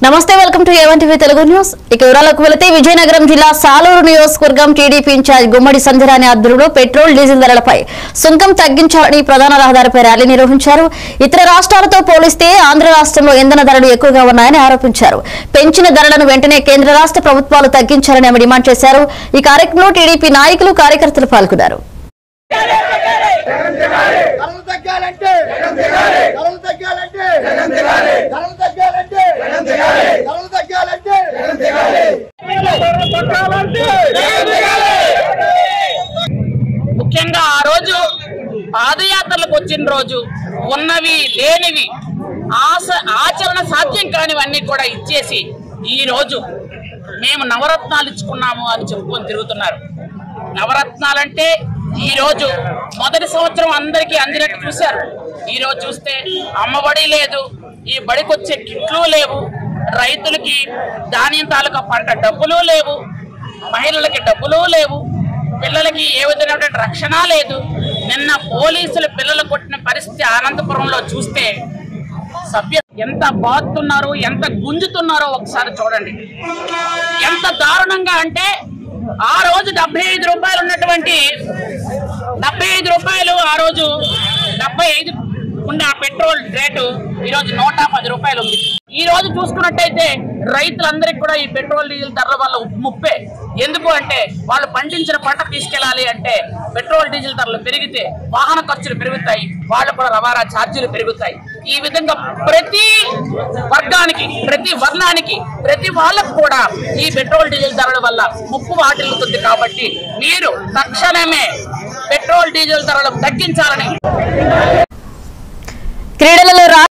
నమస్తే welcome to A one TV Telugu news ఇక వివరాలకు వెళితే విజయనగరం జిల్లా సాలూరు నియోజకవర్గం టీడీపీ ఇన్ఛార్జ్ గుమ్మడి సంధ్యరాణి ఆధ్వర్యంలో పెట్రోల్ డీజిల్ ధరలపై సుంకం తగ్గించాలని ప్రధాన రహదారిపై ర్యాలీ నిర్వహించారు ఇతర రాష్ట్రాలతో పోలిస్తే ఆంధ్ర రాష్ట్రంలో ఇంధన ధరలు ఎక్కువగా ఉన్నాయని ఆరోపించారు పెంచిన ధరలను వెంటనే కేంద్ర రాష్ట్ర ప్రభుత్వాలు తగ్గించాలని ఆమె డిమాండ్ చేశారు ఈ కార్యక్రమంలో టీడీపీ నాయకులు కార్యకర్తలు పాల్గొన్నారు ధరలు తగ్గాలంటే ధరలు తగ్గాలంటే ధరలు తగ్గాలంటే ధరలు తగ్గాలంటే ముఖ్యంగా ఆ రోజు పాదయాత్రలకు వచ్చిన రోజు ఉన్నవి లేనివి ఆశ ఆచరణ సాధ్యం కానివన్నీ కూడా ఇచ్చేసి ఈరోజు మేము నవరత్నాలు ఇచ్చుకున్నాము అని చెప్పుకొని తిరుగుతున్నారు. నవరత్నాలంటే ఈరోజు మొదటి సంవత్సరం అందరికీ అందినట్టు చూశారు. ఈరోజు చూస్తే అమ్మబడి లేదు ఈ బడికి వచ్చే కిట్లు లేవు రైతులకి ధాన్యం తాలూకా పంట డబ్బులు లేవు మహిళలకి డబ్బులు లేవు పిల్లలకి ఏ విధమైనటువంటి రక్షణ లేదు నిన్న పోలీసులు పిల్లలు కొట్టిన పరిస్థితి అనంతపురంలో చూస్తే సభ్య ఎంత బాతున్నారు ఎంత గుంజుతున్నారో ఒకసారి చూడండి. ఎంత దారుణంగా అంటే ఆ రోజు డెబ్బై ఐదు రూపాయలు ఉన్నటువంటి డెబ్బై ఐదు రూపాయలు ఆ రోజు డెబ్బై ఐదు ఉన్న పెట్రోల్ రేటు ఈరోజు నూట పది రూపాయలు ఉంది. ఈ రోజు చూసుకున్నట్టయితే రైతులందరికీ కూడా ఈ పెట్రోల్ డీజిల్ ధరల వల్ల ముప్పే. ఎందుకు అంటే వాళ్ళు పండించిన పంట తీసుకెళ్ళాలి అంటే పెట్రోల్ డీజిల్ ధరలు పెరిగితే వాహన ఖర్చులు పెరుగుతాయి వాళ్ళు కూడా రవాణా ఛార్జీలు పెరుగుతాయి. ఈ విధంగా ప్రతి వర్గానికి ప్రతి వర్ణానికి ప్రతి వాళ్ళకు కూడా ఈ పెట్రోల్ డీజిల్ ధరల వల్ల ముప్పు వాటిల్లుతుంది కాబట్టి మీరు తక్షణమే పెట్రోల్ డీజిల్ ధరలు తగ్గించాలని క్రీడలలో